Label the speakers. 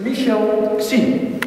Speaker 1: Michel Xin.